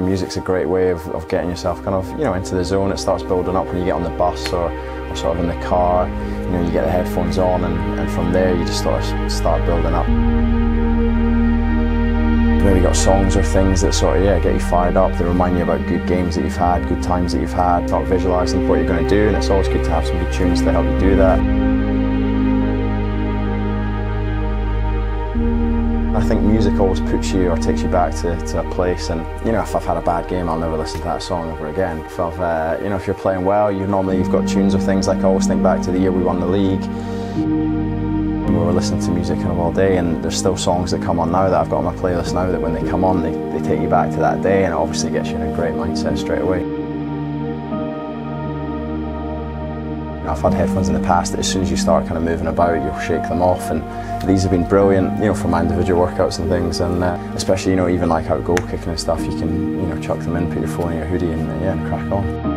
Music's a great way of, of getting yourself kind of, you know, into the zone. It starts building up when you get on the bus or, or sort of in the car. You know, you get the headphones on and, and from there you just sort of start building up. Maybe got songs or things that sort of, yeah, get you fired up. They remind you about good games that you've had, good times that you've had. Start visualising what you're going to do and it's always good to have some good tunes to help you do that. I think music always puts you or takes you back to, to a place and you know if I've had a bad game I'll never listen to that song ever again. If I've, uh, you know if you're playing well you normally you've got tunes or things like I always think back to the year we won the league we were listening to music kind of all day and there's still songs that come on now that I've got on my playlist now that when they come on they, they take you back to that day and it obviously gets you in a great mindset straight away. I've had headphones in the past that as soon as you start kind of moving about, you'll shake them off. And these have been brilliant, you know, for my individual workouts and things. And uh, especially, you know, even like out goal kicking and stuff, you can, you know, chuck them in, put your phone in your hoodie, and yeah, and crack on.